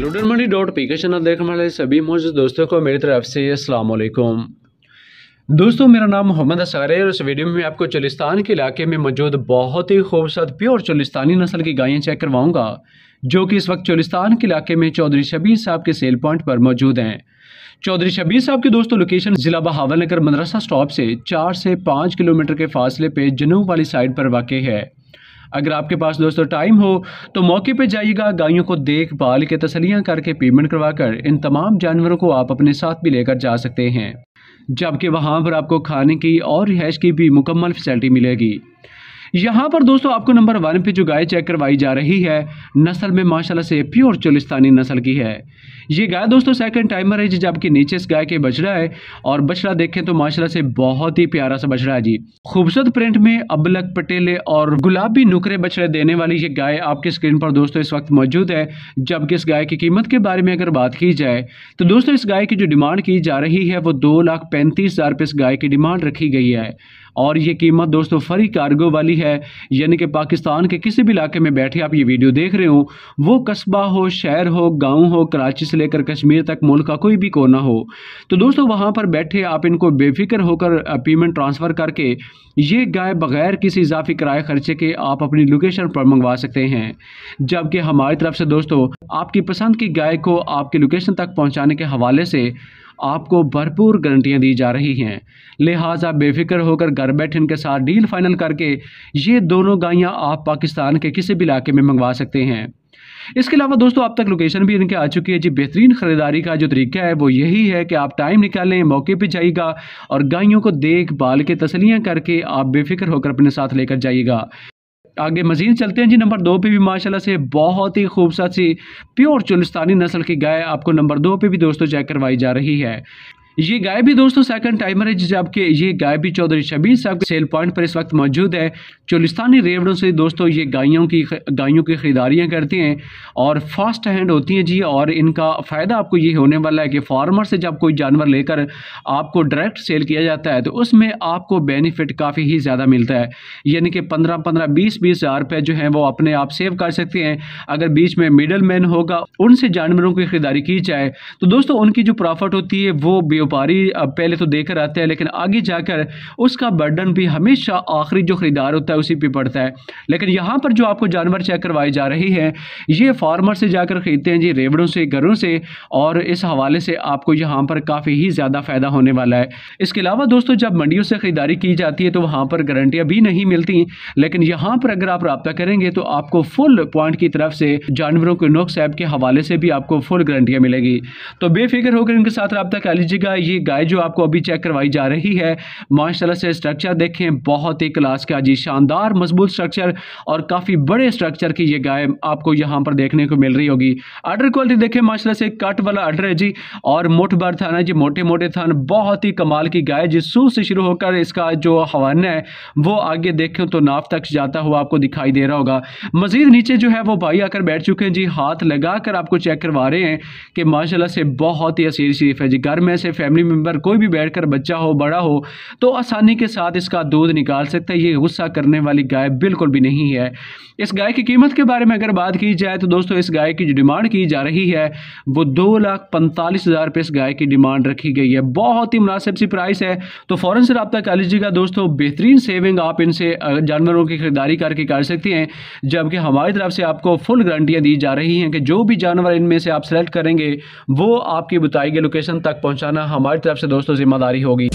लुडन मंडी dot P K channel देखने वाले सभी मौजूद दोस्तों को मेरी तरफ़ से अस्सलाम वालेकुम दोस्तों, मेरा नाम मोहम्मद असर है और इस वीडियो में आपको चलिस्तान के इलाके में मौजूद बहुत ही खूबसूरत, प्योर चलिस्तानी नस्ल की गायें चेक करवाऊँगा, जो कि इस वक्त चलिस्तान के इलाके में चौधरी शबीर साहब के सेल पॉइंट पर मौजूद हैं। चौधरी शबीर साहब की दोस्तों लोकेशन जिला बहावल नगर मदरसा स्टॉप से चार से पाँच किलोमीटर के फासले पे जनूब वाली साइड पर वाक़ है। अगर आपके पास दोस्तों टाइम हो तो मौके पर जाइएगा, गायों को देखभाल के तसलियाँ करके पेमेंट करवा कर इन तमाम जानवरों को आप अपने साथ भी लेकर जा सकते हैं। जबकि वहाँ पर आपको खाने की और रिहाइश की भी मुकम्मल फैसिलिटी मिलेगी। यहाँ पर दोस्तों आपको नंबर वन पे जो गाय चेक करवाई जा रही है, नस्ल में माशाल्लाह से प्योर चोलिस्तानी नस्ल की है। ये गाय दोस्तों सेकंड टाइमर है जी जबकि नीचे इस गाय के बछड़ा है, और बछड़ा देखें तो माशाल्लाह से बहुत ही प्यारा सा बछड़ा है जी। खूबसूरत प्रिंट में अबलक, पटेले और गुलाबी नुकरे बछड़े देने वाली ये गाय आपकी स्क्रीन पर दोस्तों इस वक्त मौजूद है। जबकि इस गाय की कीमत के बारे में अगर बात की जाए तो दोस्तों इस गाय की जो डिमांड की जा रही है, वो दो लाख पैंतीस हज़ार रुपये इस गाय की डिमांड रखी गई है। और ये कीमत दोस्तों फ्री कार्गो वाली है, यानी कि पाकिस्तान के किसी भी इलाके में बैठे आप ये वीडियो देख रहे हो, वो कस्बा हो, शहर हो, गाँव हो, कराची से लेकर कश्मीर तक, मुल्क का कोई भी कोना हो। तो दोस्तों वहाँ पर बैठे आप इनको बेफिक्र होकर पेमेंट ट्रांसफ़र करके, ये गाय बगैर किसी इजाफी किराए खर्चे के आप अपनी लोकेशन पर मंगवा सकते हैं। जबकि हमारी तरफ़ से दोस्तों, आपकी पसंद की गाय को आपकी लोकेशन तक पहुँचाने के हवाले से आपको भरपूर गारंटियाँ दी जा रही हैं। लिहाजा बेफिक्र होकर घर बैठे इनके साथ डील फाइनल करके ये दोनों गायें आप पाकिस्तान के किसी भी इलाके में मंगवा सकते हैं। इसके अलावा दोस्तों, अब तक लोकेशन भी इनके आ चुकी है जी। बेहतरीन ख़रीदारी का जो तरीका है वो यही है कि आप टाइम निकालें, मौके पे जाइएगा और गायों को देखभाल के तसलियाँ करके आप बेफिक्र होकर अपने साथ लेकर जाइएगा। आगे मजीद चलते हैं जी। नंबर दो पे भी माशाल्लाह से बहुत ही खूबसूरत सी प्योर चुलिस्तानी नस्ल की गाय आपको नंबर दो पे भी दोस्तों चेक करवाई जा रही है। ये गाय भी दोस्तों सेकंड टाइमर है जबकि ये गाय भी चौधरी शबीर साहब के सेल पॉइंट पर इस वक्त मौजूद है। चोलिस्तानी रेवड़ों से दोस्तों, ये गायों की गायों की ख़रीदारियाँ करते हैं और फास्ट हैंड होती हैं जी, और इनका फ़ायदा आपको ये होने वाला है कि फार्मर से जब कोई जानवर लेकर आपको डायरेक्ट सेल किया जाता है तो उसमें आपको बेनिफिट काफ़ी ही ज़्यादा मिलता है। यानी कि पंद्रह पंद्रह, बीस बीस हज़ार रुपये जो हैं, वो अपने आप सेव कर सकते हैं। अगर बीच में मिडल मैन होगा, उनसे जानवरों की ख़रीदारी की जाए तो दोस्तों, उनकी जो प्रॉफिट होती है, वो व्यापारी पहले तो देकर आते हैं, लेकिन आगे जाकर उसका बर्डन भी हमेशा आखिरी जो ख़रीदार होता है, उसी पे पड़ता है। लेकिन यहाँ पर जो आपको जानवर चेक करवाए जा रहे हैं, ये फार्मर से जाकर ख़रीदते हैं, जी रेवड़ों से, घरों से, और इस हवाले से आपको यहाँ पर काफ़ी ही ज़्यादा फ़ायदा होने वाला है। इसके अलावा दोस्तों, जब मंडियों से ख़रीदारी की जाती है तो वहाँ पर गारंटियाँ भी नहीं मिलती, लेकिन यहाँ पर अगर आप रबता करेंगे तो आपको फुल पॉइंट की तरफ़ से जानवरों के नुक्स ऐप के हवाले से भी आपको फुल गारंटियाँ मिलेगी। तो बेफिक्र होकर इनके साथ रबता कर लीजिएगा। ये गाय जो आपको अभी चेक करवाई जा रही है, माशाल्लाह से स्ट्रक्चर देखें, बहुत ही क्लास का जी शानदार, मज़बूत स्ट्रक्चर और काफ़ी बड़े स्ट्रक्चर की ये गाय आपको यहाँ पर देखने को मिल रही होगी। आर्डर क्वालिटी देखें, माशाल्लाह से कट वाला आर्डर है जी, और मोट बार है जी मोटे मोटे थान, बहुत ही कमाल की गाय जी, सू से शुरू होकर इसका जो हवाना है, वो आगे देखें तो नाफ तक जाता हुआ आपको दिखाई दे रहा होगा। मजीद नीचे जो है, वो भाई आकर बैठ चुके हैं जी, हाथ लगा कर आपको चेक करवा रहे हैं कि माशाला से बहुत ही असीर शरीफ है जी, घर में से फैमिली मेंबर कोई भी बैठकर बच्चा हो, बड़ा हो तो आसानी के साथ इसका दूध निकाल सकता है। ये गुस्सा करने वाली गाय बिल्कुल भी नहीं है। इस गाय की कीमत के बारे में अगर बात की जाए तो दोस्तों, इस गाय की जो डिमांड की जा रही है, वो दो लाख पैंतालीस हज़ार रुपये इस गाय की डिमांड रखी गई है। बहुत ही मुनासिब सी प्राइस है। तो फ़ौरन से रबता कर लीजिएगा दोस्तों, बेहतरीन सेविंग आप इनसे जानवरों की खरीदारी करके कर सकते हैं, जबकि हमारी तरफ़ से आपको फुल गारंटियाँ दी जा रही हैं कि जो भी जानवर इनमें से आप सेलेक्ट करेंगे, वो आपकी बताई गई लोकेशन तक पहुँचाना हमारी तरफ़ से दोस्तों ज़िम्मेदारी होगी।